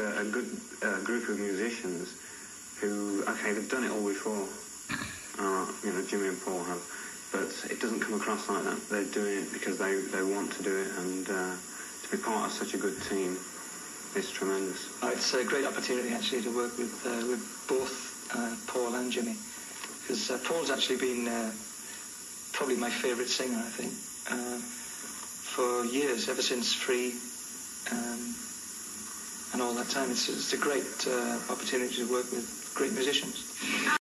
a, good uh, group of musicians who, okay, they've done it all before. Uh, you know, Jimmy and Paul have, but it doesn't come across like that. They're doing it because they, they want to do it, and uh, to be part of such a good team is tremendous. Uh, It's a great opportunity actually to work with uh, with both uh, Paul and Jimmy, because Paul's actually been probably my favourite singer, I think, for years, ever since Free, and all that time. It's, it's a great uh, opportunity to work with great musicians.